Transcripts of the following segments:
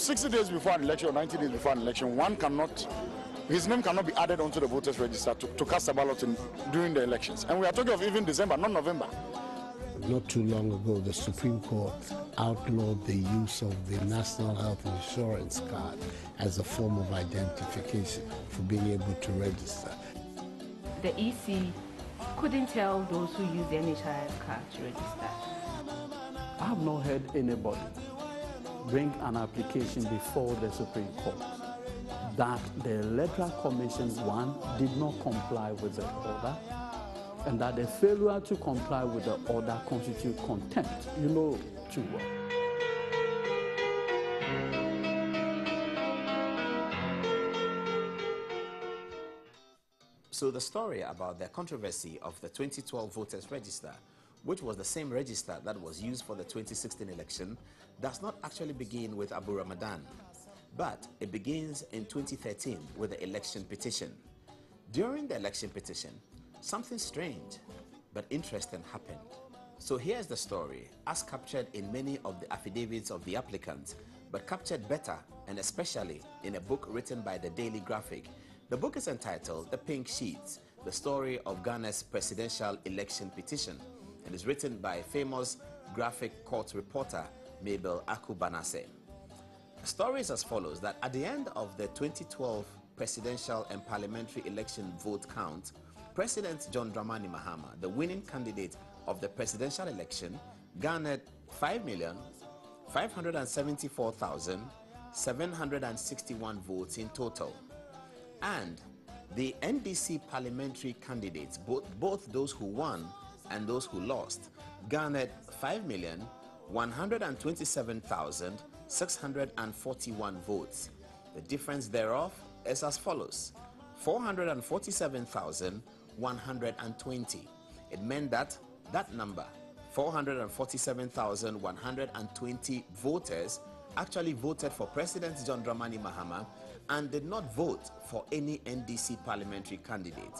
60 days before an election or 90 days before an election, one cannot, his name cannot be added onto the voters register to, to cast a ballot in, during the elections. And we are talking of even December, not November. Not too long ago, the Supreme Court outlawed the use of the National Health Insurance Card as a form of identification for being able to register. The EC couldn't tell those who use the NHIS card to register. I have not heard anybody bring an application before the Supreme Court that the Electoral Commission, one, did not comply with the order, and that the failure to comply with the order constitute contempt. You know too well. So the story about the controversy of the 2012 voters register, which was the same register that was used for the 2016 election, does not actually begin with Abu Ramadan, but it begins in 2013 with the election petition. During the election petition, something strange but interesting happened. So here's the story, as captured in many of the affidavits of the applicants, but captured better and especially in a book written by the Daily Graphic. The book is entitled The Pink Sheets, the story of Ghana's presidential election petition, and is written by famous graphic court reporter Mabel Aku Baneseh. The story is as follows that at the end of the 2012 presidential and parliamentary election vote count, President John Dramani Mahama, the winning candidate of the presidential election, garnered 5,574,761 votes in total. And the NDC parliamentary candidates, both, both those who won and those who lost, garnered 5,127,641 votes. The difference thereof is as follows 447,120. It meant that that number, 447,120 voters, actually voted for President John Dramani Mahama and did not vote for any NDC parliamentary candidate.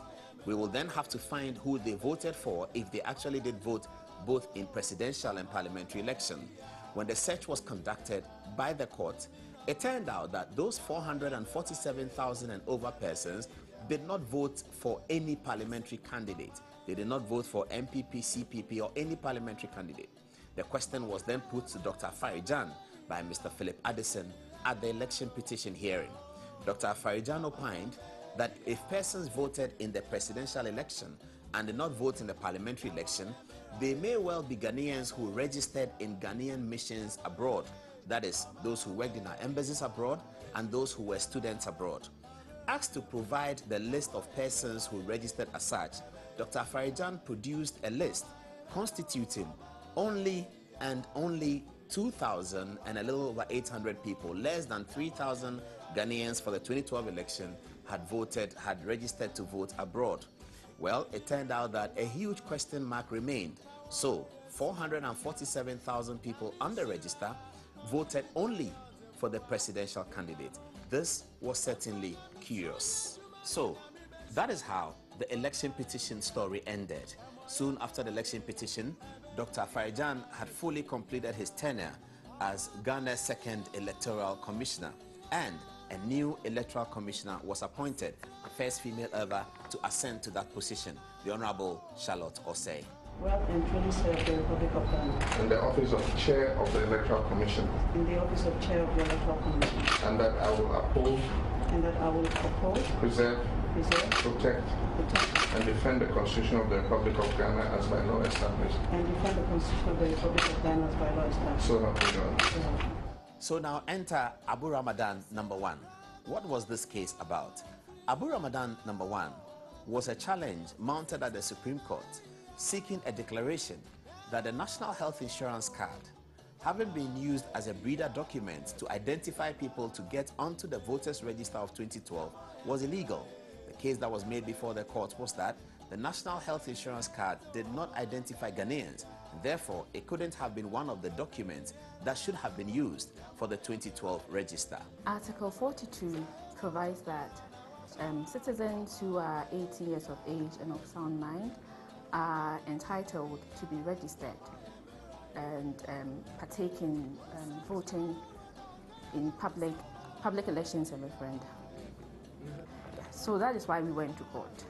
We will then have to find who they voted for if they actually did vote both in presidential and parliamentary election. When the search was conducted by the court, it turned out that those 447,000 and over persons did not vote for any parliamentary candidate. They did not vote for NPP, CPP, or any parliamentary candidate. The question was then put to Dr. Afari-Gyan by Mr. Philip Addison at the election petition hearing. Dr. Afari-Gyan opined that if persons voted in the presidential election and did not vote in the parliamentary election, they may well be Ghanaians who registered in Ghanaian missions abroad. That is, those who worked in our embassies abroad and those who were students abroad. Asked to provide the list of persons who registered as such, Dr. Afari-Gyan produced a list constituting only and only 2,000 and a little over 800 people, less than 3,000 Ghanaians for the 2012 election had voted, had registered to vote abroad. Well, it turned out that a huge question mark remained. So, 447,000 people on the register voted only for the presidential candidate. This was certainly curious. So, that is how the election petition story ended. Soon after the election petition, Dr. Afari-Gyan had fully completed his tenure as Ghana's second electoral commissioner, and a new electoral commissioner was appointed, the first female ever to ascend to that position, the Honorable Charlotte Osei. Well and truly serve the Republic of Ghana in the office of Chair of the Electoral Commission, in the office of Chair of the Electoral Commission, and that I will uphold, and that I will uphold, preserve, preserve, protect, protect, and defend the Constitution of the Republic of Ghana as by law established. and defend the Constitution of the Republic of Ghana as by law established. So help me God. So now enter Abu Ramadan number one. What was this case about? Abu Ramadan number one was a challenge mounted at the Supreme Court seeking a declaration that the National Health Insurance Card, having been used as a breeder document to identify people to get onto the voters register of 2012, was illegal. The case that was made before the court was that the National Health Insurance Card did not identify Ghanaians. Therefore, it couldn't have been one of the documents that should have been used for the 2012 register. Article 42 provides that um, citizens who are 18 years of age and of sound mind are entitled to be registered and um, partake in um, voting in public, public elections and referenda. So that is why we went to court.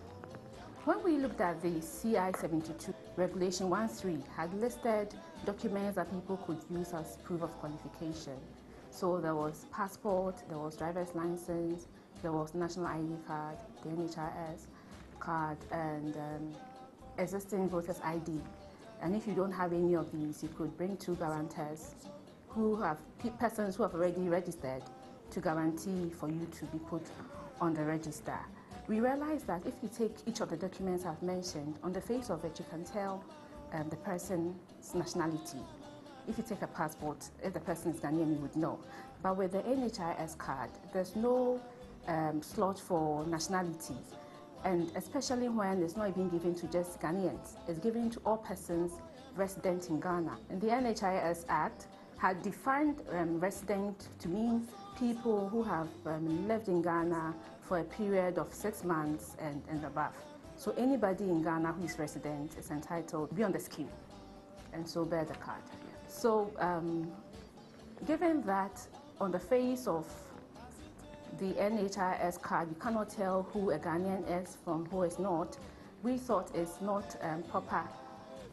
When we looked at the CI 72 Regulation 1.3 had listed documents that people could use as proof of qualification. So there was passport, there was driver's license, there was national ID card, the NHIS card, and um, existing voter's ID. And if you don't have any of these, you could bring two guarantors who have persons who have already registered to guarantee for you to be put on the register. We realized that if you take each of the documents I've mentioned, on the face of it, you can tell um, the person's nationality. If you take a passport, if the person is Ghanaian, you would know. But with the NHIS card, there's no um, slot for nationality. And especially when it's not even given to just Ghanaians, it's given to all persons resident in Ghana. And the NHIS Act had defined um, resident to mean people who have um, lived in Ghana for a period of six months and, and above. So anybody in Ghana who is resident is entitled to be on the scheme and so bear the card. So um, given that on the face of the NHIS card, you cannot tell who a Ghanaian is from who is not, we thought it's not um, proper,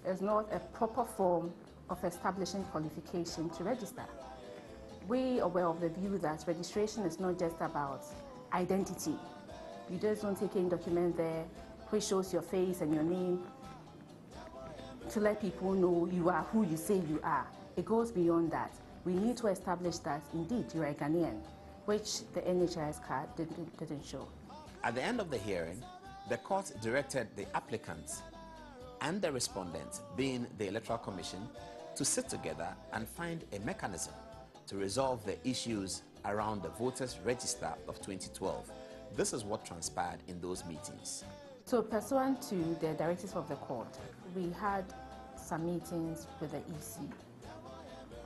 it's not a proper form of establishing qualification to register. We are aware of the view that registration is not just about identity. You just don't take any document there which shows your face and your name to let people know you are who you say you are. It goes beyond that. We need to establish that indeed you are a Ghanaian, which the NHIS card didn't, didn't show. At the end of the hearing, the court directed the applicants and the respondents, being the Electoral Commission, to sit together and find a mechanism to resolve the issues around the voters register of 2012. This is what transpired in those meetings. So pursuant to the directives of the court, we had some meetings with the EC.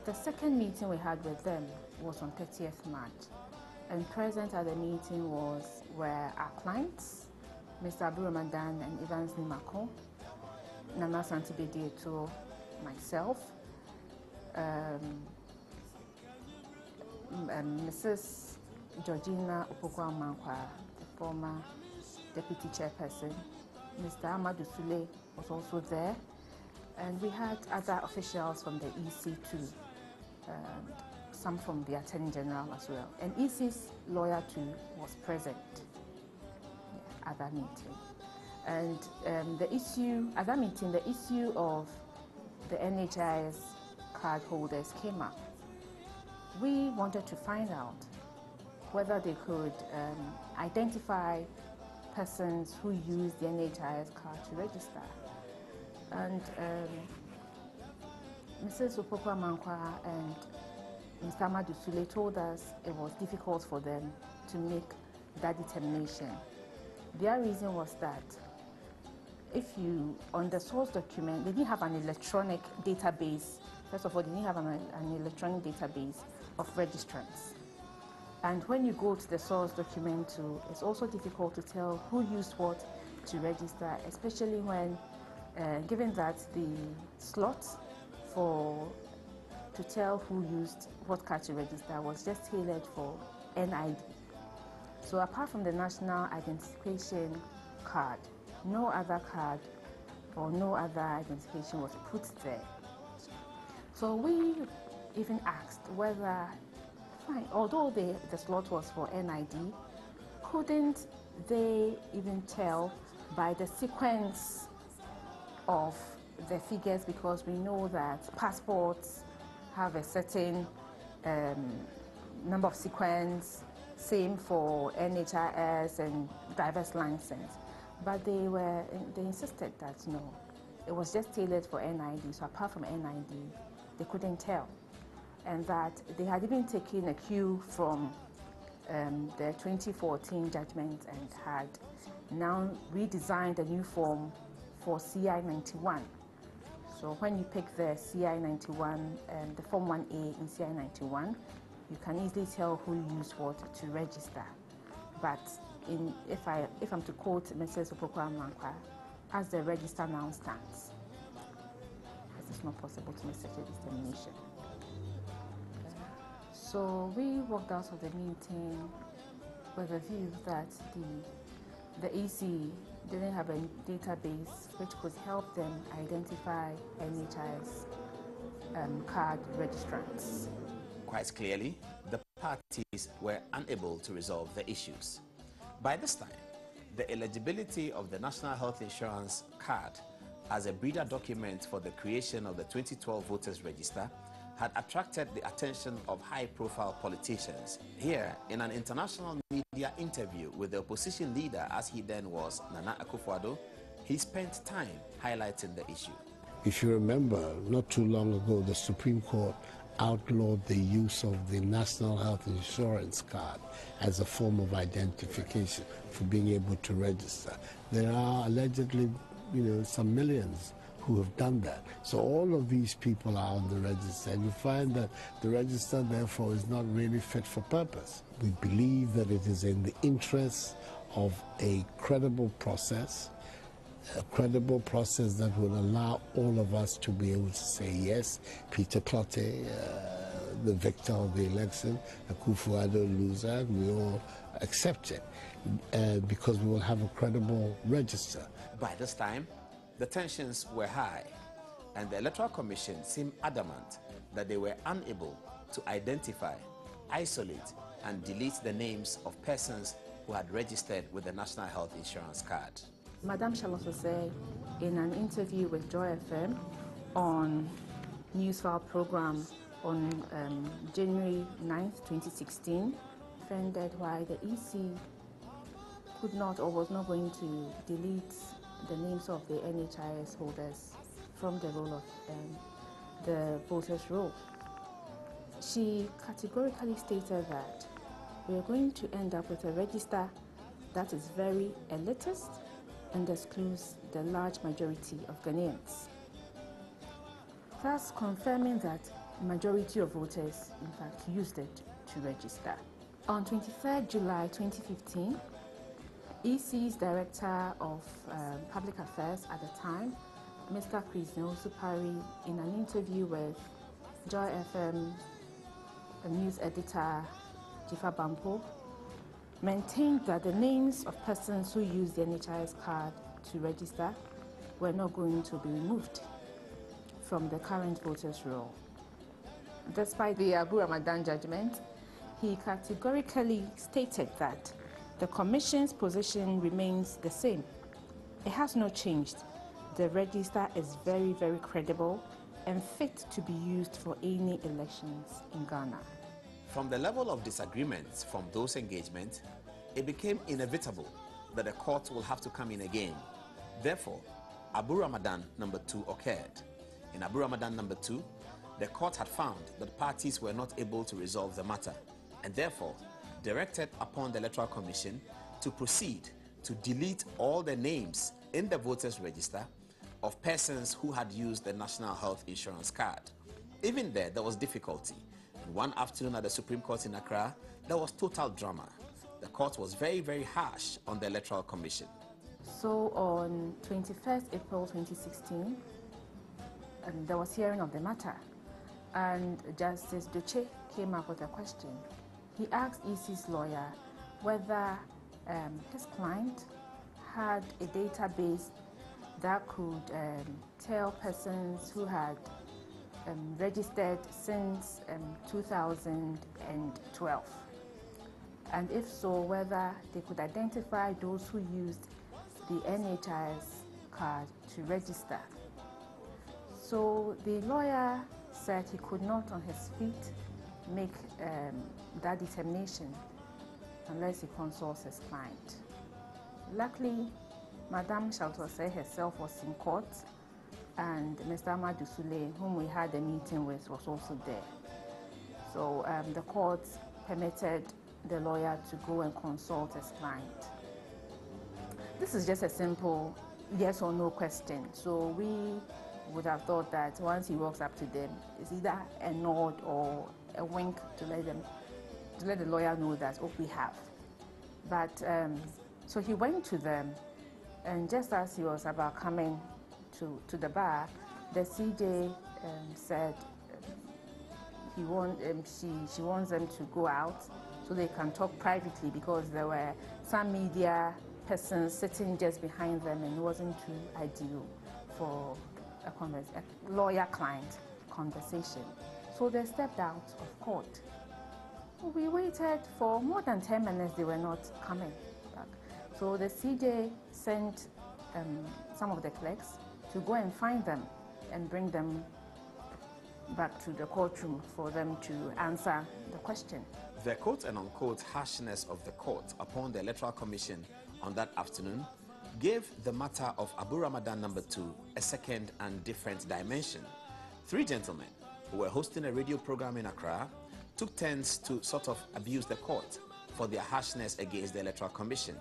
The second meeting we had with them was on 30th March. And present at the meeting was were our clients, Mr. Abu Ramadan and Evans Nimako, Nana Asante Bediatuo, myself, um, um, Mrs. Georgina Opoku Amankwah, the former deputy chairperson. Mr. Amadu Sulley was also there. And we had other officials from the EC too, um, some from the Attorney General as well. And EC's lawyer too was present at that meeting. And um, the issue, at that meeting, the issue of the NHIS card holders came up. We wanted to find out whether they could um, identify persons who use the NHIS card to register. And um, Mrs. Opoku Amankwah and Mr. Amadu Sulley told us it was difficult for them to make that determination. Their reason was that if you, on the source document, they didn't have an electronic database. First of all, they didn't have an, an electronic database of registrants. And when you go to the source document too, it's also difficult to tell who used what to register, especially when, uh, given that the slot for to tell who used what card to register was just tailored for NID. So apart from the national identification card, no other card or no other identification was put there. So we even asked whether fine. Although the, the slot was for NID, couldn't they even tell by the sequence of the figures because we know that passports have a certain um, number of sequence, same for NHIS and driver's license. But they were they insisted that no, it was just tailored for NID. So apart from NID, they couldn't tell and that they had even taken a cue from um, the 2014 judgment and had now redesigned a new form for CI 91. So when you pick the CI 91, um, the Form 1A in CI 91, you can easily tell who used what to register. But in, if, I, if I'm to quote Mrs. Opoku Amankwah, as the register now stands, it is not possible to make such a determination. So we walked out of the meeting with a view that the, the EC didn't have a database which could help them identify NHIS um, card registrants. Quite clearly, the parties were unable to resolve the issues. By this time, the eligibility of the National Health Insurance card as a breeder document for the creation of the 2012 Voters Register had attracted the attention of high-profile politicians. Here, in an international media interview with the opposition leader, as he then was, Nana Akufo-Addo, he spent time highlighting the issue. If you remember, not too long ago, the Supreme Court outlawed the use of the National Health Insurance card as a form of identification for being able to register. There are allegedly, you know, some millions who have done that. So all of these people are on the register, and you find that the register, therefore, is not really fit for purpose. We believe that it is in the interest of a credible process, a credible process that will allow all of us to be able to say yes, Peter Clottey, uh, the victor of the election, Akufo-Addo loser, we all accept it uh, because we will have a credible register. By this time, the tensions were high, and the Electoral Commission seemed adamant that they were unable to identify, isolate, and delete the names of persons who had registered with the National Health Insurance card. Madame Charlotte Osei, in an interview with Joy FM on Newsfile program on um, January 9th, 2016, defended why the EC could not or was not going to delete the names of the NHIS holders from the roll of um, the voters' roll. She categorically stated that we are going to end up with a register that is very elitist and excludes the large majority of Ghanaians. Thus confirming that majority of voters in fact used it to register. On 23rd July 2015, EC's Director of um, Public Affairs at the time, Mr. Chris Owusu-Parry, in an interview with Joy FM news editor Jifa Bampo, maintained that the names of persons who used the NHIS card to register were not going to be removed from the current voters' roll. Despite the Abu Ramadan judgment, he categorically stated that the Commission's position remains the same. It has not changed. The register is very, very credible and fit to be used for any elections in Ghana. From the level of disagreements from those engagements, it became inevitable that the court will have to come in again. Therefore, Abu Ramadan number two occurred. In Abu Ramadan number two, the court had found that parties were not able to resolve the matter, and therefore directed upon the Electoral Commission to proceed to delete all the names in the voters' register of persons who had used the National Health Insurance card. Even there, there was difficulty. And one afternoon at the Supreme Court in Accra, there was total drama. The court was very, very harsh on the Electoral Commission. So on 21st April 2016, um, there was hearing of the matter, and Justice Dotse came up with a question he asked EC's lawyer whether um, his client had a database that could um, tell persons who had um, registered since um, 2012. And if so, whether they could identify those who used the NHS card to register. So the lawyer said he could not on his feet make um, that determination unless he consults his client. Luckily, Madame Charlotte Osei herself was in court and Mr. Amadu Sulley, whom we had a meeting with, was also there. So um, the court permitted the lawyer to go and consult his client. This is just a simple yes or no question. So we would have thought that once he walks up to them, it's either a nod or a wink to let them, to let the lawyer know that, oh, we have. But, um, so he went to them, and just as he was about coming to, to the bar, the CJ um, said um, he want, um, she, she wants them to go out so they can talk privately because there were some media persons sitting just behind them and it wasn't too ideal for a, a lawyer-client conversation. So they stepped out of court. We waited for more than 10 minutes, they were not coming back. So the CJ sent um, some of the clerks to go and find them and bring them back to the courtroom for them to answer the question. The quote and unquote harshness of the court upon the Electoral Commission on that afternoon gave the matter of Abu Ramadan number two a second and different dimension. Three gentlemen who were hosting a radio program in Accra took turns to sort of abuse the court for their harshness against the Electoral Commission.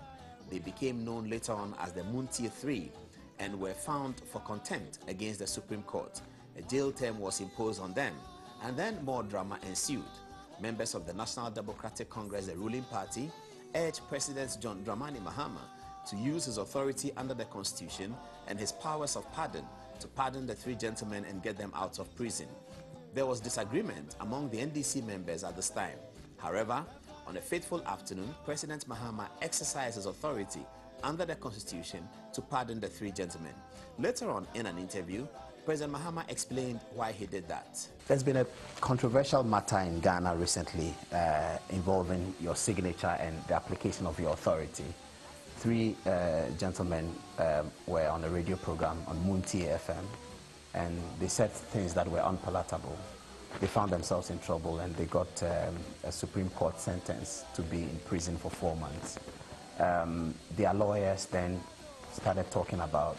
They became known later on as the Montie Three and were found for contempt against the Supreme Court. A jail term was imposed on them, and then more drama ensued. Members of the National Democratic Congress, the ruling party, urged President John Dramani Mahama to use his authority under the Constitution and his powers of pardon to pardon the three gentlemen and get them out of prison. There was disagreement among the NDC members at this time. However, on a fateful afternoon, President Mahama exercised his authority under the Constitution to pardon the three gentlemen. Later on in an interview, President Mahama explained why he did that. There's been a controversial matter in Ghana recently uh, involving your signature and the application of your authority. Three uh, gentlemen um, were on a radio program on Montie FM and they said things that were unpalatable. They found themselves in trouble and they got um, a Supreme Court sentence to be in prison for four months. Um, their lawyers then started talking about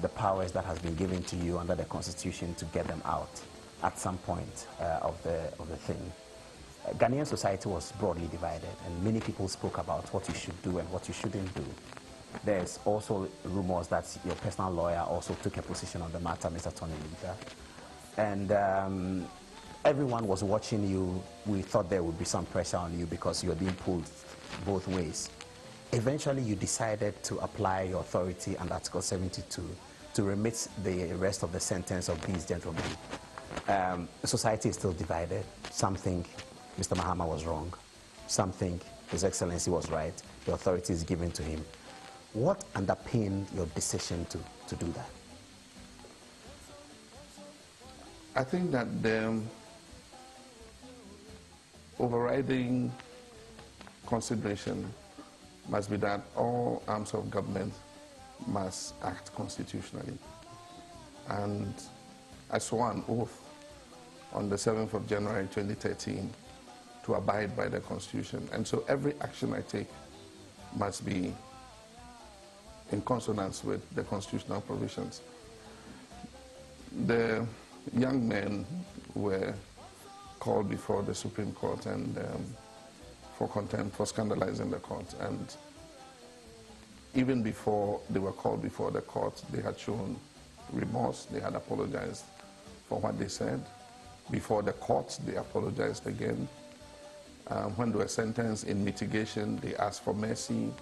the powers that has been given to you under the Constitution to get them out at some point uh, of, the, of the thing. Ghanaian society was broadly divided, and many people spoke about what you should do and what you shouldn't do. There's also rumors that your personal lawyer also took a position on the matter, Mr. Tony Lithur. And um, everyone was watching you. We thought there would be some pressure on you because you were being pulled both ways. Eventually, you decided to apply your authority under Article 72 to remit the rest of the sentence of these gentlemen. Um, society is still divided. Some think Mr. Mahama was wrong. Some think His Excellency was right. The authority is given to him. What underpinned your decision to, to do that? I think that the um, overriding consideration must be that all arms of government must act constitutionally. And I swore an oath on the 7th of January 2013 to abide by the Constitution. And so every action I take must be in consonance with the constitutional provisions. The young men were called before the Supreme Court and um, for contempt for scandalizing the court. And even before they were called before the court, they had shown remorse. They had apologized for what they said. Before the court, they apologized again. Um, when they were sentenced in mitigation, they asked for mercy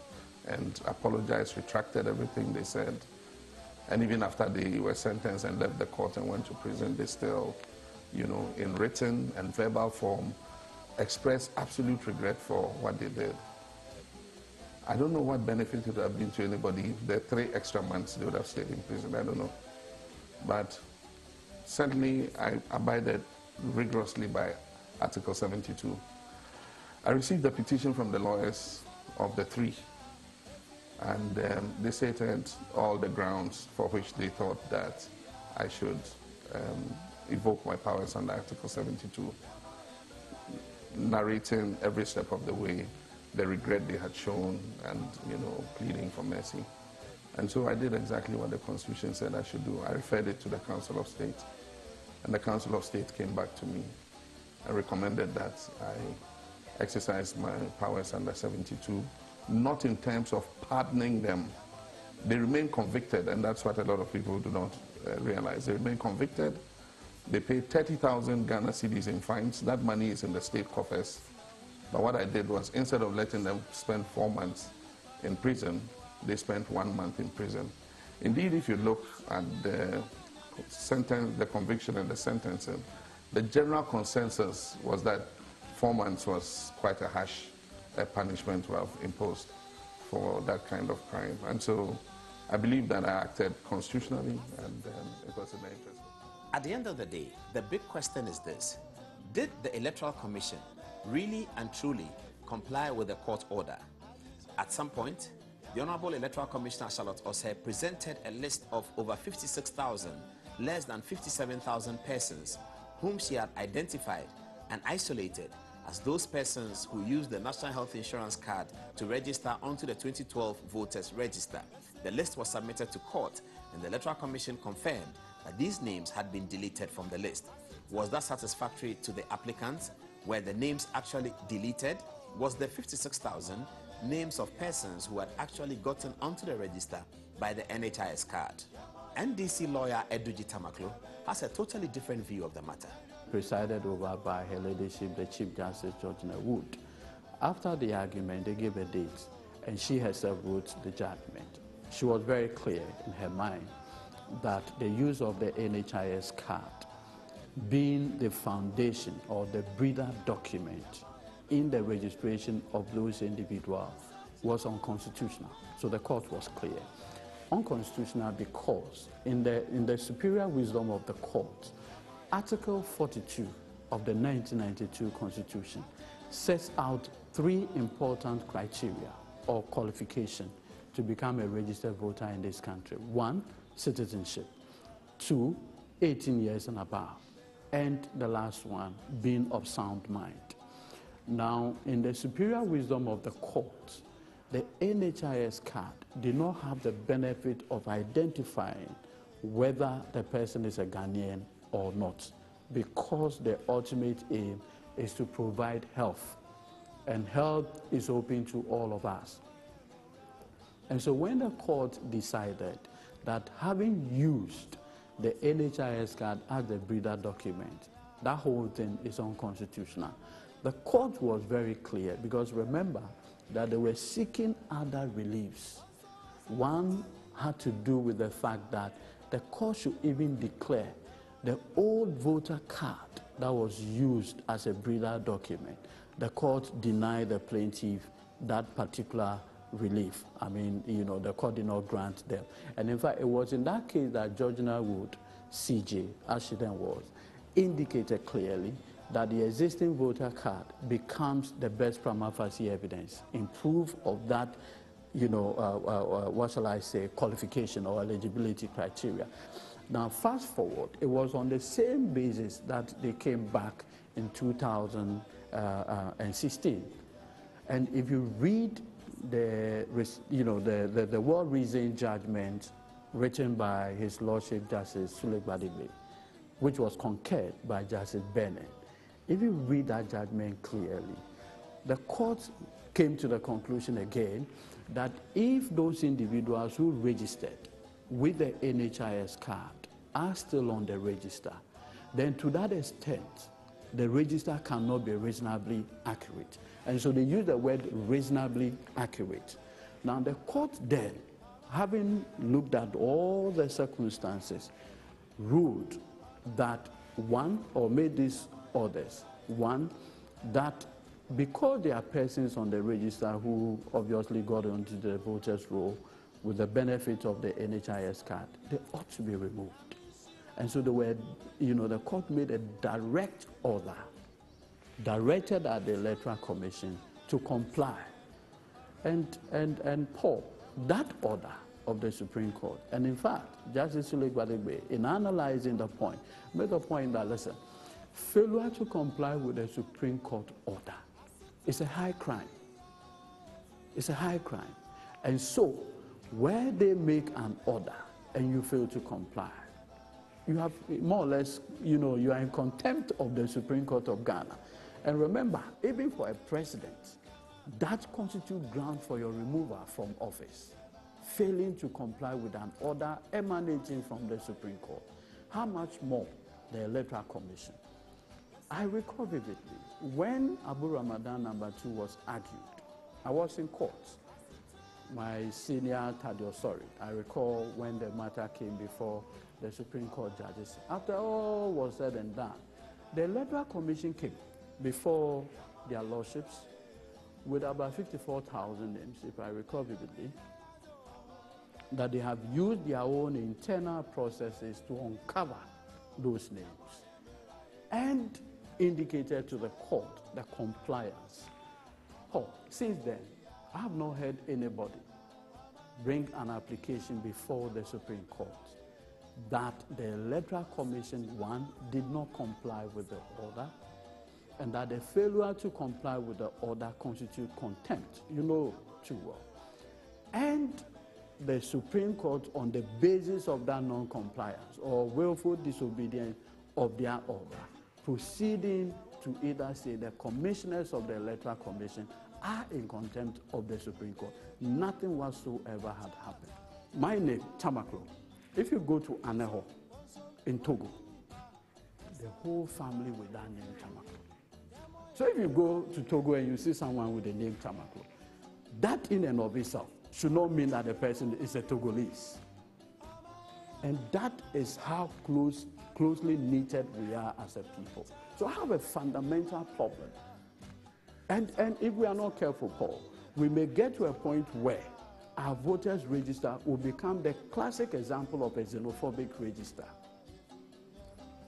and apologized, retracted everything they said. And even after they were sentenced and left the court and went to prison, they still, you know, in written and verbal form, expressed absolute regret for what they did. I don't know what benefit it would have been to anybody if the three extra months they would have stayed in prison. I don't know. But certainly I abided rigorously by Article 72. I received a petition from the lawyers of the three, and um, they stated all the grounds for which they thought that I should um, evoke my powers under Article 72, narrating every step of the way the regret they had shown and, you know, pleading for mercy. And so I did exactly what the Constitution said I should do. I referred it to the Council of State, and the Council of State came back to me and recommended that I exercise my powers under 72, not in terms of pardoning them. They remain convicted, and that's what a lot of people do not uh, realize. They remain convicted. They pay 30,000 Ghana cedis in fines. That money is in the state coffers. But what I did was, instead of letting them spend four months in prison, they spent one month in prison. Indeed, if you look at the sentence, the conviction and the sentencing, the general consensus was that four months was quite a harsh uh, punishment have imposed for that kind of crime. And so I believe that I acted constitutionally and um, it was in the interest. At the end of the day, the big question is this Did the Electoral Commission really and truly comply with the court order? At some point, the Honorable Electoral Commissioner Charlotte Osei presented a list of over 56,000, less than 57,000 persons whom she had identified and isolated as those persons who used the National Health Insurance card to register onto the 2012 voters register. The list was submitted to court and the Electoral Commission confirmed that these names had been deleted from the list. Was that satisfactory to the applicants? Were the names actually deleted? Was the 56,000 names of persons who had actually gotten onto the register by the NHIS card? NDC lawyer Edudzi Tamakloe has a totally different view of the matter. Presided over by Her Ladyship, the Chief Justice Georgina Wood. After the argument, they gave a date, and she herself wrote the judgment. She was very clear in her mind that the use of the NHIS card being the foundation or the breeder document in the registration of those individuals was unconstitutional. So the court was clear. Unconstitutional because in the, in the superior wisdom of the court, Article 42 of the 1992 Constitution sets out three important criteria or qualification to become a registered voter in this country. One, citizenship. Two, 18 years and above. And the last one, being of sound mind. Now, in the superior wisdom of the court, the NHIS card did not have the benefit of identifying whether the person is a Ghanaian or not, because the ultimate aim is to provide health. And health is open to all of us. And so when the court decided that having used the NHIS card as the breeder document, that whole thing is unconstitutional. The court was very clear because remember that they were seeking other reliefs. One had to do with the fact that the court should even declare the old voter card that was used as a breeder document. The court denied the plaintiff that particular relief. I mean, you know, the court did not grant them. And in fact, it was in that case that Georgina Wood, CJ, as she then was, indicated clearly that the existing voter card becomes the best prima facie evidence in proof of that, you know, uh, uh, uh, what shall I say, qualification or eligibility criteria. Now, fast forward, it was on the same basis that they came back in 2016. Uh, uh, and if you read the, you know, the, the, the well-reasoned judgment written by His Lordship Justice Sule Gbadegbe, which was concurred by Justice Bennett. If you read that judgment clearly, the court came to the conclusion again that if those individuals who registered with the NHIS card are still on the register, then to that extent, the register cannot be reasonably accurate. And so they use the word reasonably accurate. Now, the court then, having looked at all the circumstances, ruled that one, or made these orders. One, that because there are persons on the register who obviously got onto the voters' roll with the benefit of the NHIS card, they ought to be removed. And so they were, you know, the court made a direct order directed at the Electoral Commission to comply. And, and, and Paul, that order of the Supreme Court, and in fact, Justice Sule Gbadegbe, in analyzing the point, made the point that, listen, failure to comply with the Supreme Court order is a high crime. It's a high crime. And so, where they make an order and you fail to comply, you have more or less, you know, you are in contempt of the Supreme Court of Ghana. And remember, even for a president, that constitutes ground for your removal from office, failing to comply with an order emanating from the Supreme Court. How much more the Electoral Commission? I recall vividly when Abu Ramadan number two was argued, I was in court. My senior Tadio sorry, I recall when the matter came before the Supreme Court judges. After all was said and done, The Electoral Commission came before their lordships with about 54,000 names, if I recall vividly, that they have used their own internal processes to uncover those names and indicated to the court the compliance. Paul, since then, I have not heard anybody bring an application before the Supreme Court that the Electoral Commission, one, did not comply with the order, and that the failure to comply with the order constitute contempt. You know too well. And the Supreme Court, on the basis of that non-compliance or willful disobedience of their order, proceeding to either say the commissioners of the Electoral Commission are in contempt of the Supreme Court. Nothing whatsoever had happened. My name, Tamakloe. If you go to Aneho in Togo, the whole family with that name Tamakloe. So if you go to Togo and you see someone with the name Tamakloe, that in and of itself should not mean that the person is a Togolese. And that is how close, closely knitted we are as a people. So I have a fundamental problem. And, and if we are not careful, Paul, we may get to a point where our voters register will become the classic example of a xenophobic register.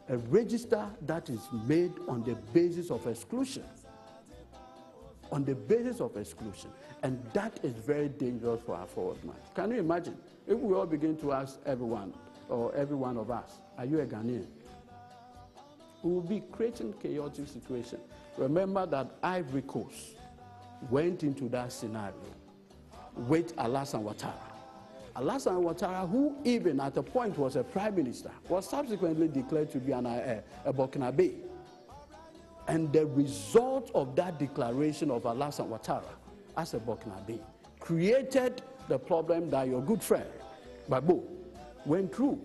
A register that is made on the basis of exclusion. On the basis of exclusion. And that is very dangerous for our forward march. Can you imagine if we all begin to ask everyone, or every one of us, are you a Ghanaian? We will be creating chaotic situation. Remember that Ivory Coast went into that scenario with Alassane Ouattara. Alassane Ouattara, who even at a point was a prime minister, was subsequently declared to be an, uh, a Burkinabe. And the result of that declaration of Alassane Ouattara as a Burkinabe created the problem that your good friend, Gbagbo, went through.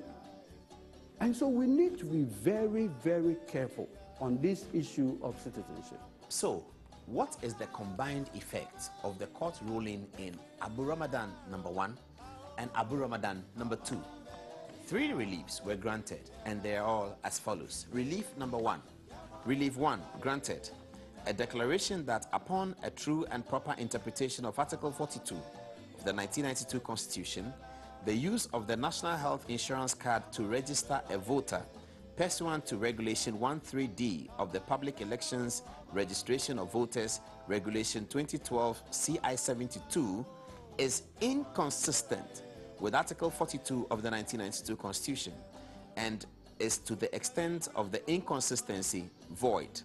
And so we need to be very, very careful on this issue of citizenship. So, what is the combined effect of the court ruling in Abu Ramadan number one and Abu Ramadan number two? Three reliefs were granted, and they are all as follows. Relief number one. Relief one, granted. A declaration that upon a true and proper interpretation of Article 42 of the 1992 Constitution, the use of the National Health Insurance Card to register a voter pursuant to Regulation 13D of the Public Elections Registration of Voters, Regulation 2012 CI 72, is inconsistent with Article 42 of the 1992 Constitution and is to the extent of the inconsistency void.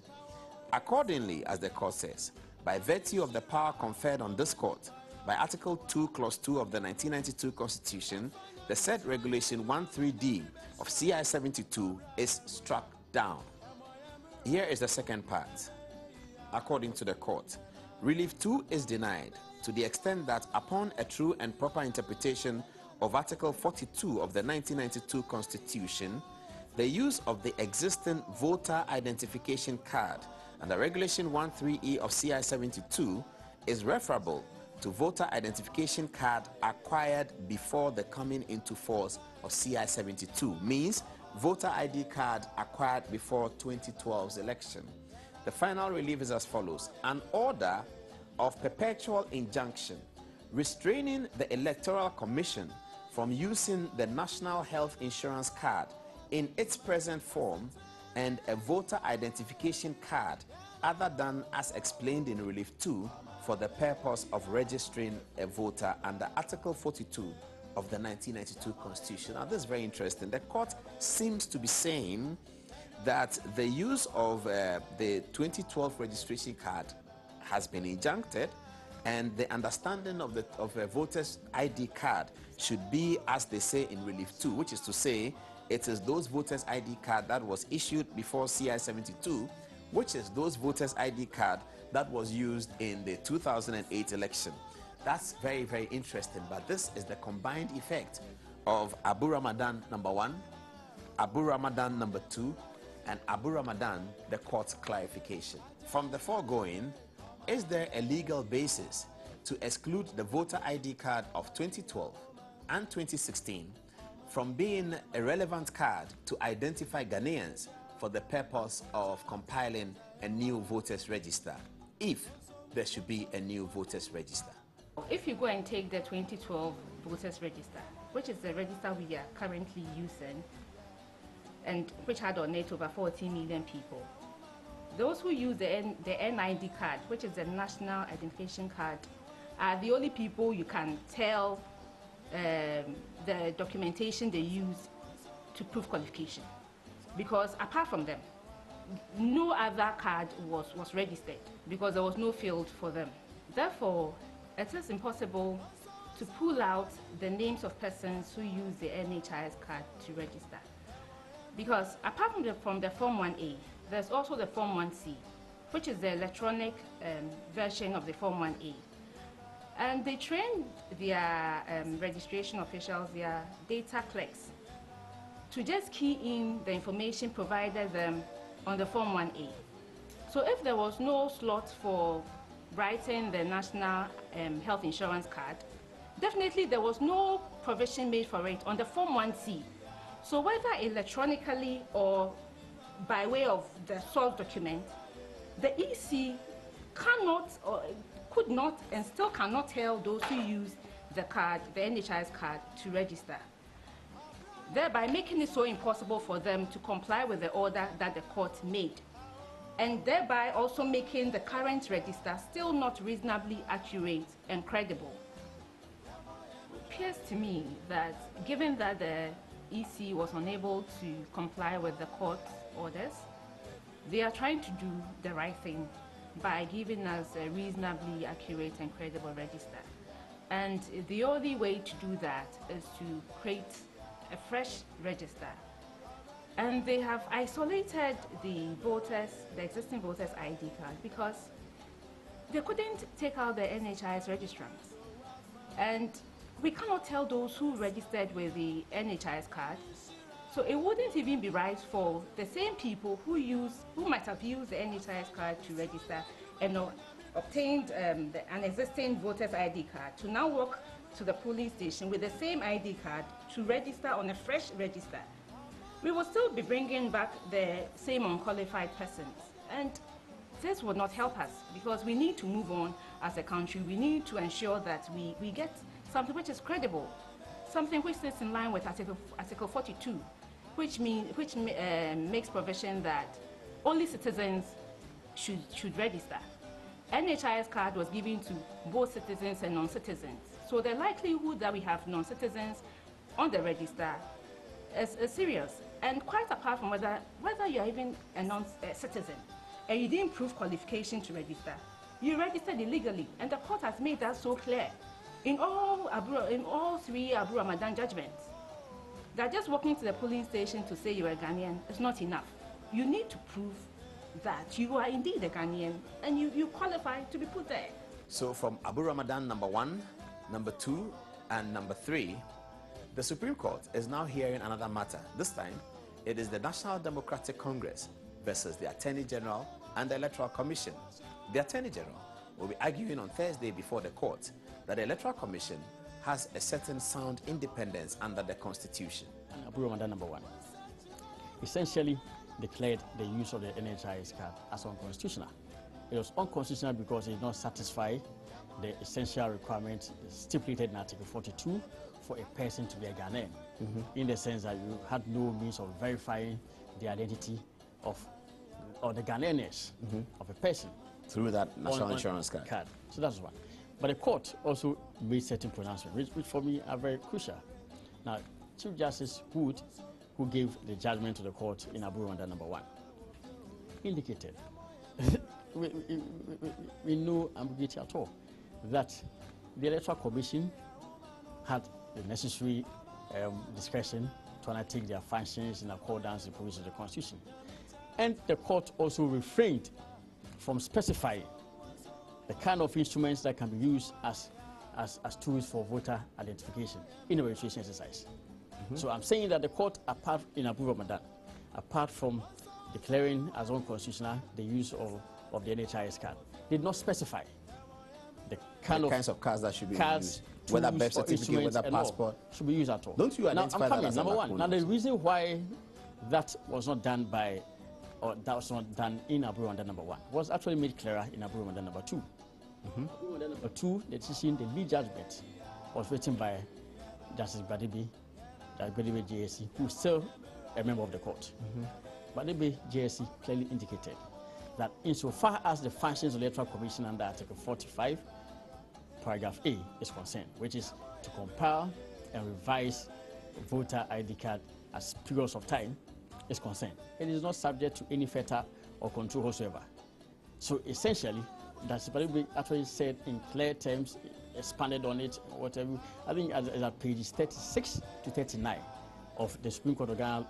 Accordingly, as the court says, by virtue of the power conferred on this court by Article 2, Clause 2 of the 1992 Constitution, the said Regulation 13D of CI 72 is struck down. Here is the second part. According to the court, Relief 2 is denied to the extent that upon a true and proper interpretation of Article 42 of the 1992 Constitution, the use of the existing voter identification card under Regulation 13E of CI 72 is referable to voter identification card acquired before the coming into force of CI 72 means voter ID card acquired before 2012's election. The final relief is as follows. An order of perpetual injunction restraining the Electoral Commission from using the National Health Insurance Card in its present form and a voter identification card other than as explained in Relief 2 for the purpose of registering a voter under Article 42 of the 1992 Constitution. Now, this is very interesting. The court seems to be saying that the use of uh, the 2012 registration card has been injuncted and the understanding of the of a voter's ID card should be as they say in relief 2 which is to say it is those voters ID card that was issued before CI 72 which is those voters ID card that was used in the 2008 election. That's very very interesting but this is the combined effect of Abu Ramadan number 1 Abu Ramadan number 2 and Abu Ramadan the court's clarification. From the foregoing is there a legal basis to exclude the voter ID card of 2012 and 2016 from being a relevant card to identify Ghanaians for the purpose of compiling a new voters register, if there should be a new voters register? If you go and take the 2012 voters register, which is the register we are currently using, and which had on it over 14 million people, those who use the, N, the NID card, which is the National Identification Card, are the only people you can tell um, the documentation they use to prove qualification. Because apart from them, no other card was, was registered because there was no field for them. Therefore, it is impossible to pull out the names of persons who use the NHIS card to register. Because apart from the, from the Form 1A, there's also the Form 1C, which is the electronic um, version of the Form 1A. And they train their um, registration officials, their data clerks, to just key in the information provided them on the Form 1A. So if there was no slot for writing the national um, health insurance card, definitely there was no provision made for it on the Form 1C. So whether electronically or by way of the source document, the EC cannot or could not and still cannot tell those who use the card, the NHIS card, to register, thereby making it so impossible for them to comply with the order that the court made, and thereby also making the current register still not reasonably accurate and credible. It appears to me that given that the EC was unable to comply with the court's orders, they are trying to do the right thing by giving us a reasonably accurate and credible register. And the only way to do that is to create a fresh register. And they have isolated the voters, the existing voters ID card because they couldn't take out the NHIS registrants. And we cannot tell those who registered with the NHIS card. So it wouldn't even be right for the same people who use, who might have used the NHIS card to register and uh, obtained um, the, an existing voter's ID card to now walk to the polling station with the same ID card to register on a fresh register. We will still be bringing back the same unqualified persons. And this will not help us because we need to move on as a country. We need to ensure that we, we get something which is credible, something which sits in line with Article, Article 42, which, mean, which uh, makes provision that only citizens should, should register. NHIS card was given to both citizens and non-citizens. So the likelihood that we have non-citizens on the register is, is, serious. And quite apart from whether, whether you're even a non-citizen and you didn't prove qualification to register, you registered illegally. And the court has made that so clear in all, in all three Abu Ramadan judgments. That just walking to the polling station to say you're a Ghanaian is not enough. You need to prove that you are indeed a Ghanaian and you, you qualify to be put there. So from Abu Ramadan number one, number two, and number three, the Supreme Court is now hearing another matter. This time, it is the National Democratic Congress versus the Attorney General and the Electoral Commission. The Attorney General will be arguing on Thursday before the court that the Electoral Commission has a certain sound independence under the Constitution. Abu Ramadan number one. Essentially, declared the use of the NHIS card as unconstitutional. It was unconstitutional because it did not satisfy the essential requirements stipulated in Article 42 for a person to be a Ghanaian, mm -hmm. in the sense that you had no means of verifying the identity of or the Ghanaianness mm -hmm. of a person through that national on, insurance card. card. So that's one. But the court also made certain pronouncements, which, which for me are very crucial. Now, Chief Justice Wood who gave the judgment to the court in Abu Ramadan number one, indicated we, we, we, we ambiguity at all that the Electoral Commission had the necessary um, discretion to undertake their functions in accordance with the provisions of the Constitution. And the court also refrained from specifying the kind of instruments that can be used as, as, as tools for voter identification in a registration exercise. -hmm. So I'm saying that the court, apart in Abu Ramadan, apart from declaring as unconstitutional the use of, of the NHIS card, did not specify the kind the of kinds of cards that should be cards, used, whether birth certificate, whether passport, should be used at all. Don't you identify now, I'm coming, that number one. Now the reason why that was not done by or that was not done in Abu Ramadan number one, was actually made clearer in Abu Ramadan number 2 Abu Ramadan number two, the decision, the lead judgment, was written by Justice Gbadegbe, Justice Gbadegbe JSC, who is still a member of the court. Mm-hmm. Gbadegbe JSC clearly indicated that insofar as the functions of the Electoral Commission under Article 45, paragraph A is concerned, which is to compile and revise voter ID card as periods of time is concerned. It is not subject to any fetter or control whatsoever. So essentially, that's Gbadegbe actually said in clear terms, expanded on it, whatever. I think as, as at pages 36 to 39 of the Supreme Court of Ghana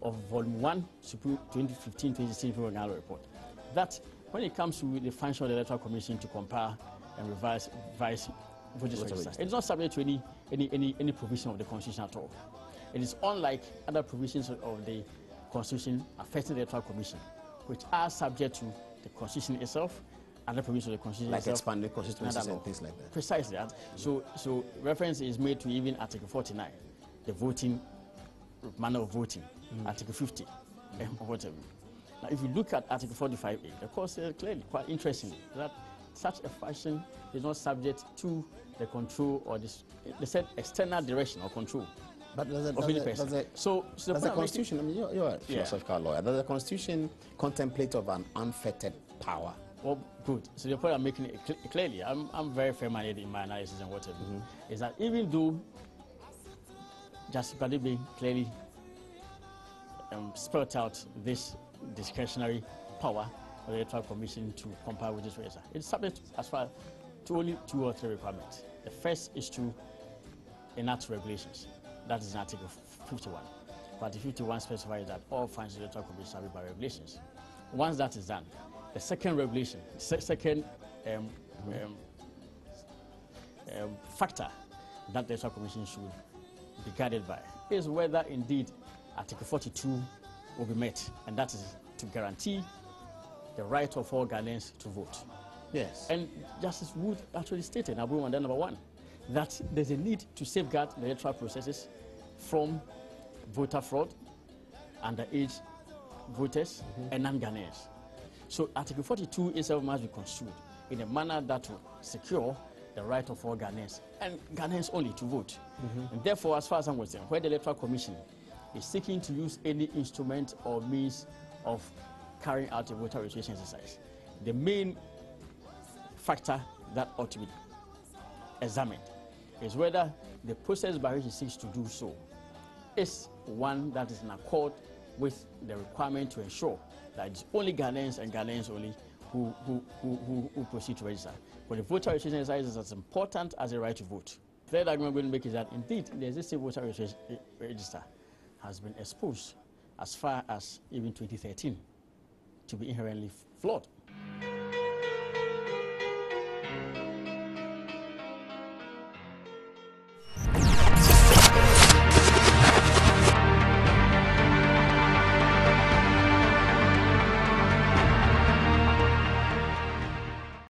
of Volume 1, Supreme 2015-2016 Supreme Ghana report. That when it comes to the function of the Electoral Commission to compare and revise, revise voters register, it's not subject to any, any, any, any provision of the Constitution at all. It is unlike other provisions of- the Constitution affecting the Electoral Commission, which are subject to the Constitution itself, other provisions of the Constitution Like itself, expanded constituencies and things like that. Precisely that. So, so reference is made to even Article 49, the voting manner of voting, Article 50, eh, or whatever. Now, if you look at Article 45A, the court says clearly, quite interestingly, that such a fashion is not subject to the control or the, they said external direction or control. But does, it, Of does, any it, person. does, it, So- so the does the point I'm making- Constitution, I mean, you're, you're a Yeah. philosophical lawyer, does the Constitution contemplate of an unfettered power? Well, good. So the point I'm making it cl- clearly, I'm, I'm very fair-minded in my analysis and whatever, is that even though Justice Gbadegbe clearly um, out this discretionary power the Electoral Commission to comply with this register, it's subject as far to only two or three requirements. The first is to enact regulations. That is in Article 51. Article 51 specifies that all functions of the Electoral Commission shall be by regulations. Once that is done, the second regulation, se- second um, um, um, factor that the Electoral Commission should be guided by is whether indeed Article 42 will be met, and that is to guarantee the right of all Ghanaians to vote. Yes. And Justice Wood actually stated in Abu Ramadan number one that there's a need to safeguard the electoral processes from voter fraud, underage voters, mm-hmm. and non-Ghanaians. So Article 42 itself must be construed in a manner that will secure the right of all Ghanaians and Ghanaians only to vote. Mm-hmm. And therefore, as far as I'm concerned, where the Electoral Commission is seeking to use any instrument or means of carrying out a voter registration exercise, the main factor that ought to be examined is whether the process by which it seeks to do so is one that is in accord with the requirement to ensure that it's only Ghanaians and Ghanaians only who, who, who, who, proceed to register. But the voter registration exercise is as important as the right to vote. The third argument I'm going to make is that indeed the existing voter registration eh, register has been exposed as far as even 2013 to be inherently flawed.